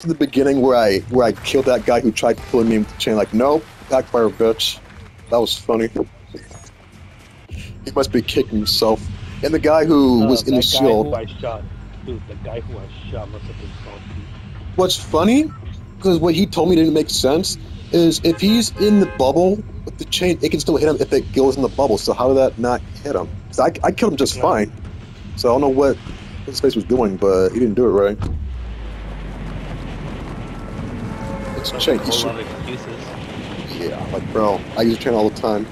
to the beginning where I where I killed that guy who tried pulling me with the chain. Like, no, backfire, bitch. That was funny. He must be kicking himself. And the guy who Uh, was in the shield. I shot, dude, the guy who I shot must have been salty. What's funny, because what he told me didn't make sense, is if he's in the bubble with the chain, it can still hit him if it goes in the bubble. So how did that not hit him? I, I killed him just Yeah. fine. So I don't know what his face was doing, but he didn't do it right. It's Sounds chain. like a whole should, lot of excuses. yeah, like bro, I use the chain all the time.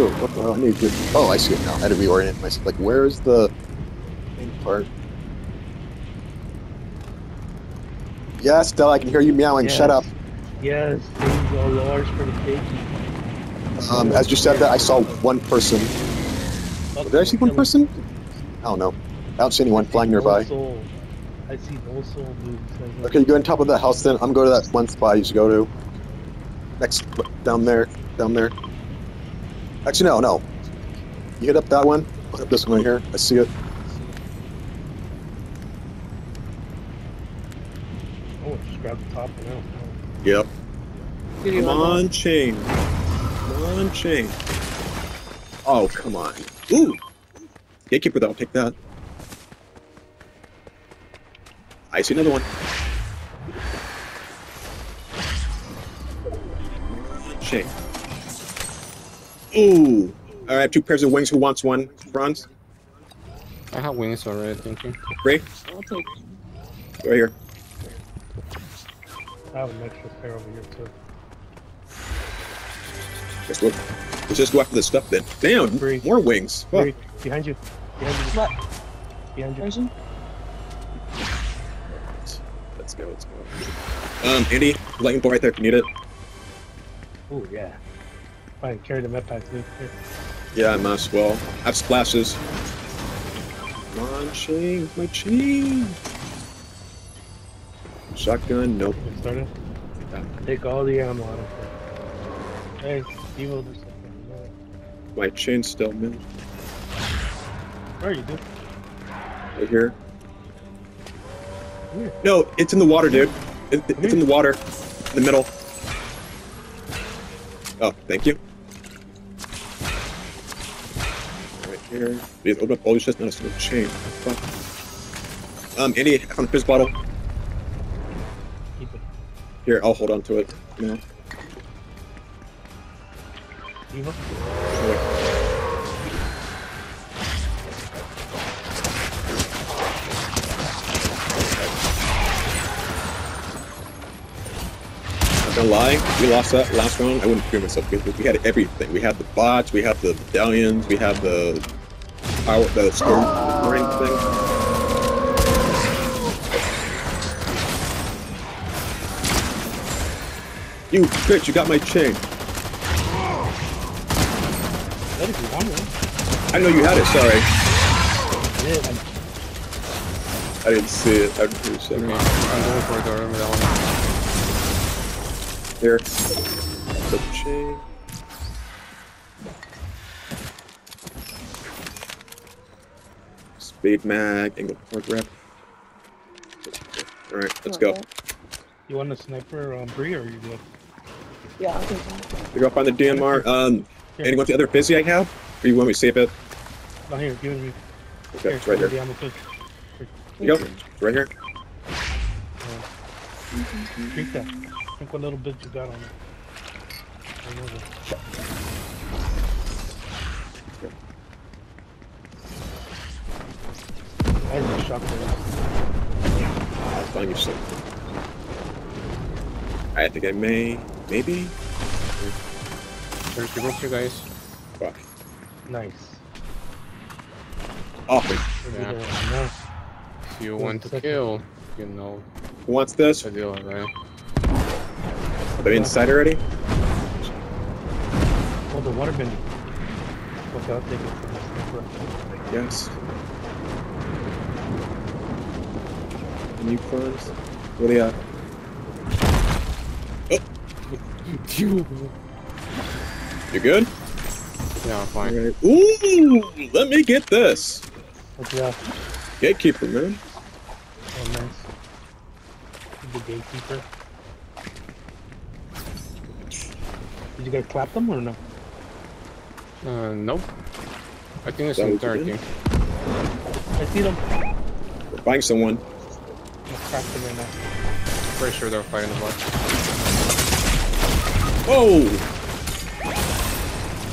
Oh, what the hell? I need to. Oh, I see it now. I had to reorient myself. Like, where is the main part? Yes, Stella, I can hear you meowing. Shut up. Yes, things are large for the. Um, as you said that, I saw one person. Did I see one person? I don't know. I don't see anyone flying nearby. Soul. I see no soul, dude. Says like- Okay, you go on top of that house then. I'm going to that one spot you should go to. Next, down there, down there. Actually, no, no. You hit up that one. Hit up this one right here. I see it. Oh, just grab the top and out. Yep. Come Come on, chain. Come on, chain. Oh, come on. Ooh. Gatekeeper, though. I'll take that. I see another one. Chain. Ooh. I have two pairs of wings. Who wants one? Bronze? I have wings already, thank you. Ray? I'll take Right here. I have an extra pair over here too. Let's look. Let's just go after this stuff then. Damn, Bree. more wings. Fuck. Bree, behind you. Behind you. What? Behind you. Version? Let's go, let's go. Um, Andy, lightning bolt right there if you need it. Oh yeah. Fine, carry the med pack, dude. Here. Yeah, I might as well. I have splashes. Come on, chain, my chain. Shotgun, nope. Started. Yeah. Take all the ammo out of it. Hey, Evo, there's something. My chain still, man. Where are you, dude? Right here. No, it's in the water, dude. It, it- it's in the water. In the middle. Oh, thank you. Right here. Please open up all these chests, not a single chain. Fuck. Um, Andy, I found a fizz bottle. Keep it. Here, I'll hold on to it. No. Evo? I'm gonna lie, we lost that last round. I wouldn't fear myself because we had everything. We had the bots, we had the medallions, we had the power, the storm brain thing. You bitch! You got my chain. That is one one. I know you had it. Sorry, Yeah, I didn't see it. I'm pretty sure. Okay, I'm going for the medallion. Here, the chain. Speed mag, angle port rep. All right, let's go. You want a sniper um, Bree or you good? Yeah, I'll take one. We go find the DMR. Um, and you want the other busy I have? Or you want me to save it? Oh, here, give it to me. Okay, Here, it's right here. the ammo, please. Here you go. Right here. Drink that. Think what little bit you got on it. I. I had a shotgun. I'll find you something. I think I may, maybe. There's people here, guys. Fuck. Nice. Oh. Awesome. Yeah. Yeah. If you One want to kill, you know Who wants this? the deal, right? Are they inside already? Oh, the water bin. Okay, I'll take it from the sniper. Yes. New funds. Where they at? You. You good? Yeah, I'm fine. Alright. Ooh, let me get this. What's that? Gatekeeper, man. Oh, nice. The gatekeeper. Did you guys clap them or no? Uh, nope. I think it's That in was good. Turkey. I see them. We're buying someone. I'm gonna crack them right now. Pretty sure they're fighting the bot. Oh!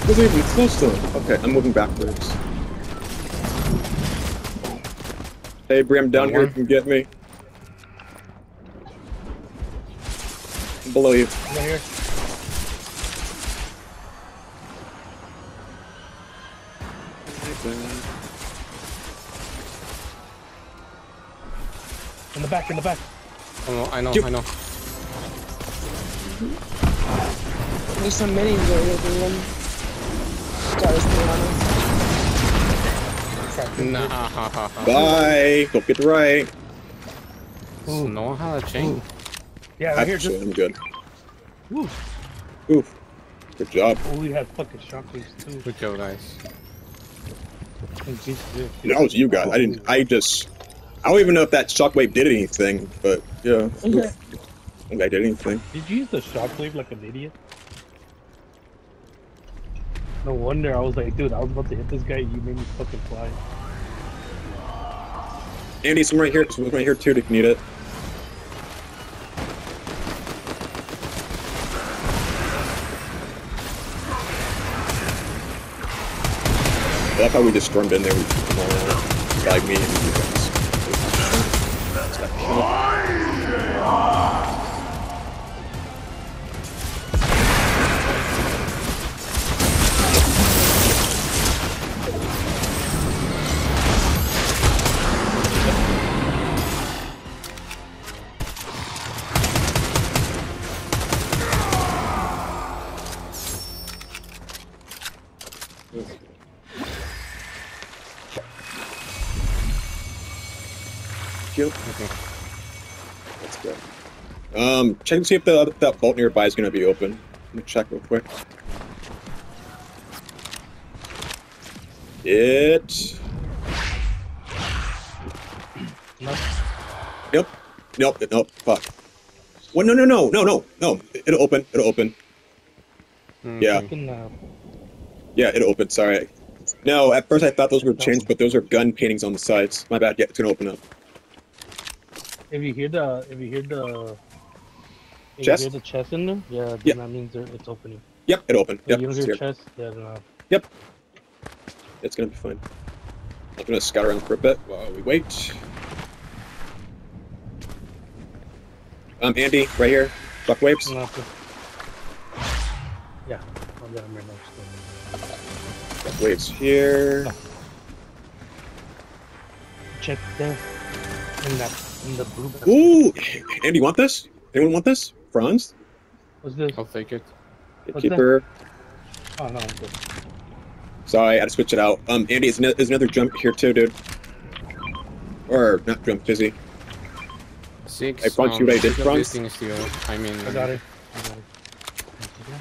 Wasn't even close to him. Okay, I'm moving backwards. Hey, Brim, down here, you can get me. I'm below you. Right here. In the back, in the back. Oh, I know, You- I know. There's some minis over there. One stars put on them. Crack. Nah. Bye! Don't get right. So no one had a chain. Yeah, right here. Just, I'm good. woo. Oof. Good job. Oh, we have fucking shockwaves too. Good job, guys. And Jesus. That was you guys. I didn't. I just. I don't even know if that shockwave did anything, but yeah. Okay. Oof. I think I did anything. Did you use the shockwave like an idiot? No wonder I was like, dude, I was about to hit this guy. You made me fucking fly. Andy, some right here. Some right here too. If you need it. I love how we just stormed in there. We uh, like me and you guys. Kill. Okay. Let's go. Um, check to see if the that vault nearby is gonna be open. Let me check real quick. It. No, Nope. Nope. Nope. Fuck. What? No. No. No. No. No. No. It'll open. It'll open. Mm, Yeah. fucking, uh, Yeah. It'll open. Sorry. No. At first I thought those were chains, but those are gun paintings on the sides. My bad. Yeah. It's gonna open up. If you hear the, if you hear the, if Chest? you hear the chest in there, yeah, then Yeah. that means it's opening. Yep. It'll open. If Yep. you don't It's hear chest, yeah, then, uh, Yep. It's gonna be fine. I'm gonna scout around for a bit while we wait. Um, Andy, right here. Shockwaves. nothing. Yeah, I'll get him right next to Shockwaves here. Check there. In that, in the blue. Ooh, Andy, want this? Anyone want this? Franz? What's this? I'll take it. What's Keeper. Oh no, I'm good. Sorry, I had to switch it out. Um, Andy, is, is another jump here too, dude? Or not jump, busy. Six. Hey, Franz, you um, ready to six of Franz? things still. I mean, I got it. I got it.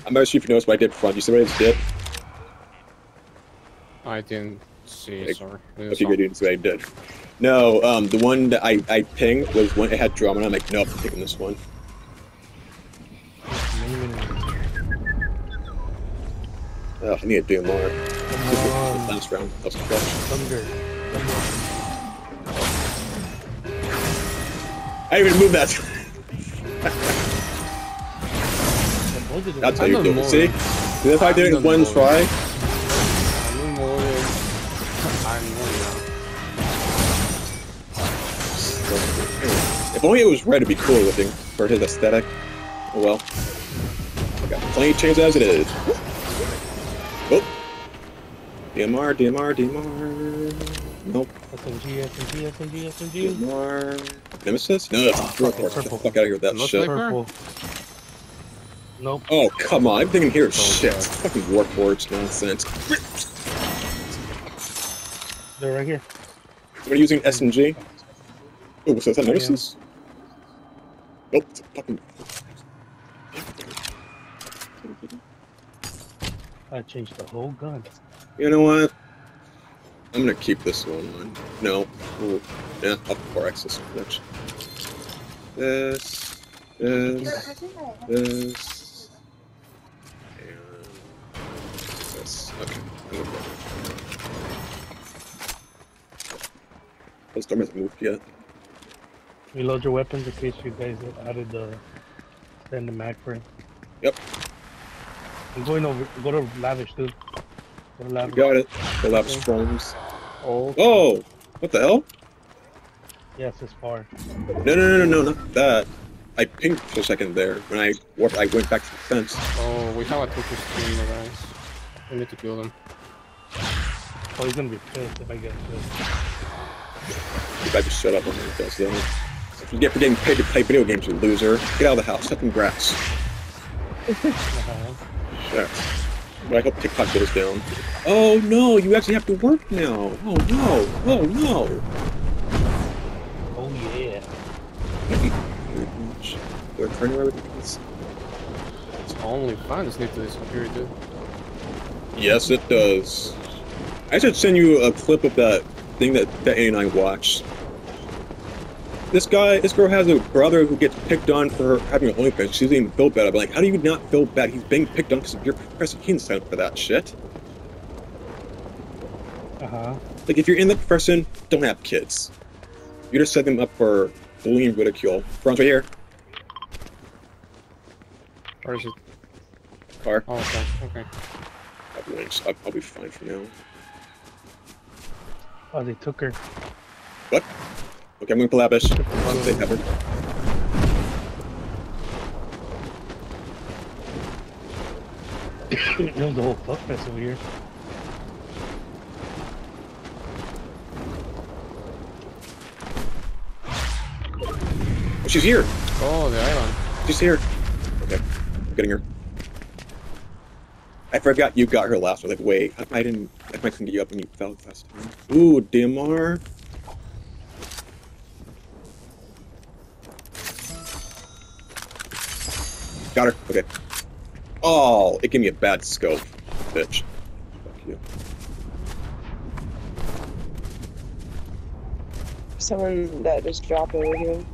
I'm not sure if you noticed what I did, Franz. You see what I just did? I didn't see. Hey, Sorry. I figured you didn't see what I did. No, um, the one that I, I pinged was one, it had drum, and I'm like, nope, I'm taking this one. Oh, I need to do more. On, Last round, that was clutch. thunder. I didn't even move that. What was it? That's how you do it. See? That's how I did it in one try. Only it was red, it'd be cool looking for his aesthetic. Oh well. I got plenty of chains as it is. Oh. DMR, DMR, DMR. Nope. SMG, SMG, SMG, SMG. DMR. Nemesis? No, that's purple. Get the fuck out of here with that No shit. Purple. Nope. Oh, come on. Everything in here is Oh, shit. God. Fucking warforged nonsense. They're right here. You using SMG? Oh, so is that Yeah. Nemesis? It's fucking. I changed the whole gun. You know what? I'm gonna keep this one on. No. Ooh. Yeah, I'll 4x this. This. This. This. And this. Okay. The storm hasn't moved yet. Reload your weapons in case you guys added the send the mag for it. Yep. I'm going over. Go to lavish, dude. Go to You lavish. got it. The lab storms. Oh, Oh! What the hell? Yes, it's far. No, no, no, no, no, not that. I pinged for a second there. When I warped, I went back to the fence. oh, we have a Turkish team, guys. We need to kill them. Oh, he's gonna be pissed if I get killed. You guys just shut up when he does that. You get for getting paid to play video games, you loser. Get out of the house. Cut some grass. Shit. But I hope TikTok goes down. Oh no, you actually have to work now. Oh no. Oh no. Oh yeah. Turning away with this. It's only fans need to disappear, dude. Yes, it does. I should send you a clip of that thing that that Annie and I watched. This guy, this girl has a brother who gets picked on for having an OnlyFans. She doesn't even feel bad. I'm like, how do you not feel bad? He's being picked on because you're Professor Keen signed up for that shit. Uh huh. Like, if you're in the profession, don't have kids. You just set them up for bullying and ridicule. Franz right here. Or is it? Car. Oh, okay, okay. I have wings. I'll, I'll be fine for now. Oh, they took her. Okay, I'm going to Lavish. They have her. There's the whole fuck fest over here. Oh, she's here. Oh, the island. She's here. Okay, I'm getting her. I forgot you got her last one. Like, wait, I, I didn't. I might couldn't get you up when you fell last time. Ooh, DMR. Got her. Okay. Oh, it gave me a bad scope, bitch. Fuck you. Someone that just dropped over here.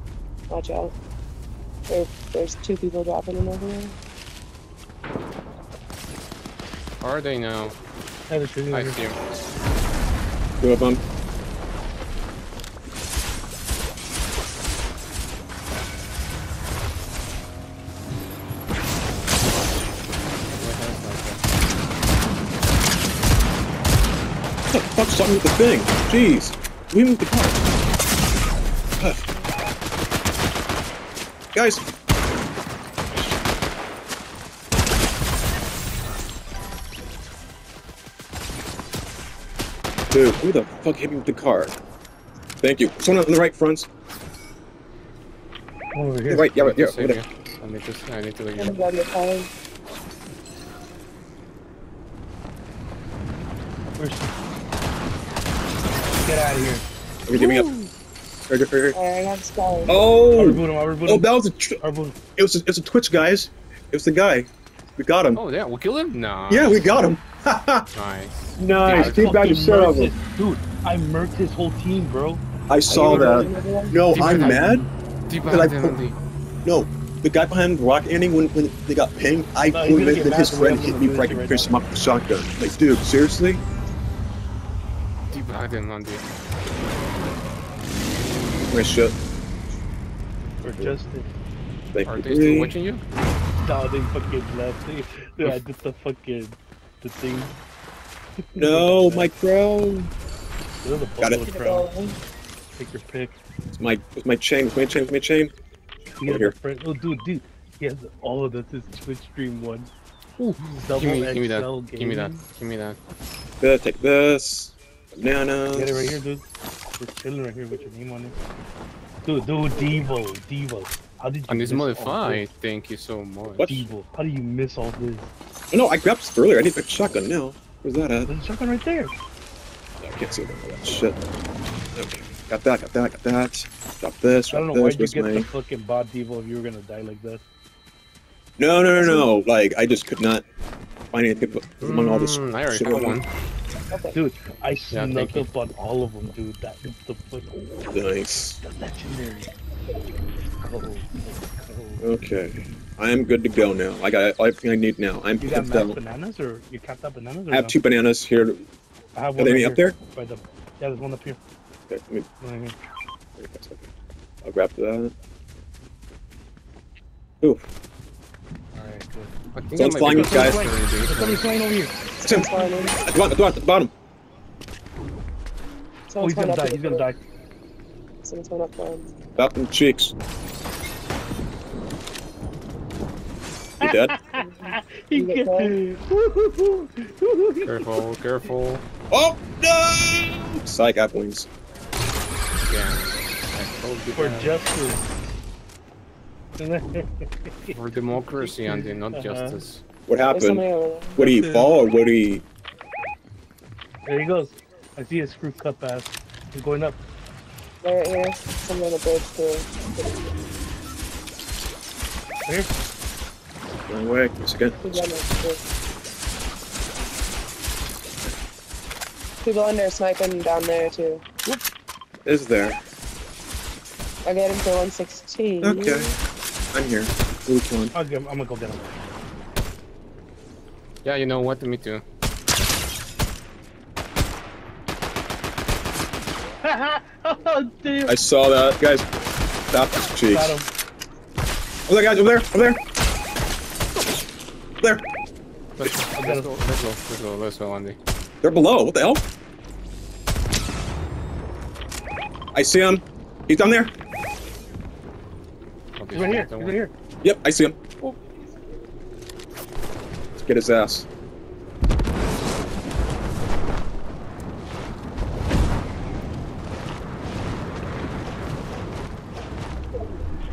Watch out. There, there's two people dropping in over here. Are they now? Yeah, I see here. them. Two of them. What the fuck something with the thing? Jeez. We moved the car. Ugh. Guys. Dude, who the fuck hit me with the car? Thank you. Someone on the right front. Over here. Right, yeah, right, yeah, Just a whatever. second. I need to. I need to look. glad you're. Where's she? Get out of here. Okay, give me up. Right, right, right, right. Alright, I'm stalling. Oh! I'll Oh! reboot him. I'll reboot Oh, that was a. Tr- I'll reboot him. it was. A, it was a Twitch, guys. It was the guy. We got him. Oh, yeah, we killed him? No. Yeah, we got him. Nice. nice. I Keep back the fucking shit of him. Dude, I murked his whole team, bro. I saw that. No, Keep I'm back. mad. Deep But I put- No, the guy behind the rock ending when, when they got pinged, I No, he's put it get that his friend hit him me in the before I could right now. with a shotgun. Like, dude, seriously? Deep behind Andy. My shit. For Justin. Thank Are you. they still watching you? No, they fucking left. They, they had just the fucking the thing. No, my crown. The Got it. crown. Take your pick. It's my, it's my chain. It's my chain. It's my chain. He has Over here. a friend. Oh, dude, dude. He has all of this. His Twitch stream one. Ooh, double Give me, give me XL that. Give me that. Give me that. Gonna take this. Bananas. Get it right here, dude. We're chilling right here with your name on it. Dude, dude, Devo, Devo. How did you And it's miss all modified. Thank you so much. What? Devo, how do you miss all this? Oh, no, I grabbed this earlier. I need my shotgun now. Where's that at? There's a shotgun right there. I can't see that shit. Okay. Got that, got that, got that. Drop this, I don't drop know why this. you Where's get my... the fucking bot Devo if you were gonna die like that. No, no, no, no. Like I just could not find anything among all this. Mm, I already shit got around. one. Okay. Dude, I Yeah, thank snuck you. up on all of them, dude. That is the fucking Nice. the legendary. Go, go. Okay. I am good to go now. I got everything I need now. I'm You got picked mashed bananas or you capped out bananas? Or I have no? two bananas here. I have Are they right up there? By the, yeah, there's one up here. Okay, let me- One right here. I'll grab that. Ooh, Alright, good. I think Someone's I might flying, be guys. close There's already. somebody flying over here. it's him. Someone's flying in. At the bottom, at the bottom, at the bottom. Oh, he's gonna die. He's gonna die. Someone's flying up. Flying. Up in the cheeks. You dead? He You get get that? Careful, careful. Oh no! Psych, I have wings. Yeah. I told you For that. justice. For democracy, Andy, not Uh-huh. justice. What happened? somebody over there. Would he fall or did? he? there he goes. I see his screw cup ass. He's going up. They're right here. Somebody on the bridge too. Here. Wrong way. Once again. People on the bridge. People under sniping down there too. Is there? I get him for 116. Okay. I'm here. Which one? I'll get him. I'm gonna go get him. Yeah, you know what? Me too. oh, damn. I saw that. Guys, stop his cheeks. Got. Over there, guys. Over there. Over there. There. Let's, got let's go, let's go, let's go, let's go, Andy. They're below. What the hell? I see him. He's down there. Okay, He's right here. don't He's right here. Yep, I see him. Oh. Let's get his ass.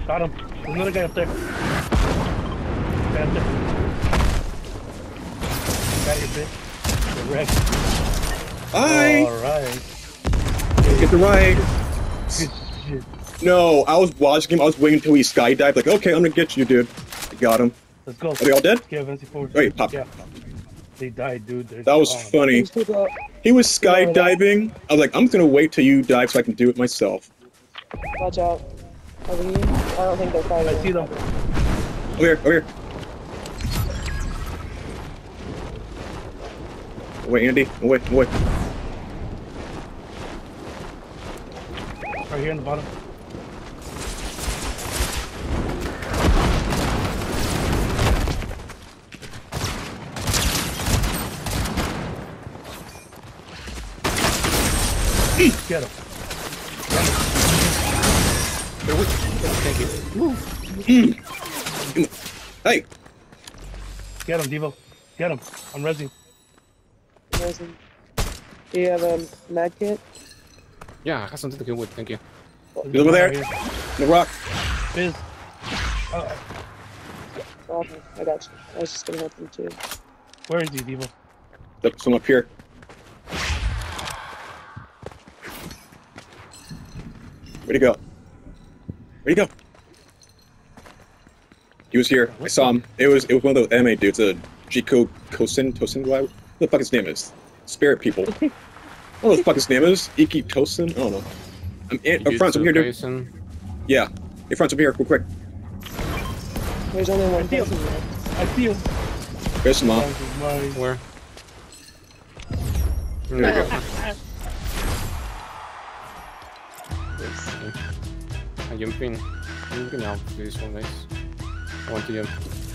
Got him. There's another guy up there. Guy up there. Got your bitch. You're wrecked. Bye. Alright. Get the right. Good shit. No, I was watching him. I was waiting until he skydived. Like, okay, I'm gonna get you, dude. I got him. Let's go. Are they all dead? Yeah, Vinci forward. Wait, pop. Yeah. They died, dude. They're That was gone. funny. He was skydiving. I was like, I'm just gonna wait till you dive so I can do it myself. Watch out. Over here. I don't think they're fighting. I see them. Over here, over here. Wait, Andy. Wait, wait. Right here in the bottom. Get him. Get him! Thank you! Hey, Get him, Devo. Get him. I'm resing. Amazing. Do you have a med kit? Yeah, I have something to kill with, thank you. He's over there. Here. the rock. Fizz. Uh, Oh, okay, I got you. I was just gonna help you too. where is he, Devo? There's some up here. Where'd he go? Where'd he go? He was here. I saw him. It was it was one of those anime dudes, uh, Jiko Kosen, Tosen, what the fuck his name is? Spirit people. I what the fuck his name is. Iki Tosen? I don't know. I'm in, up front, I'm here, dude. Jason. Yeah. In front, I'm here, real quick. There's only one feel- I feel. him. There's some off. That was mine. Where? There you go. I jump in. You can help this one, guys. I want to jump.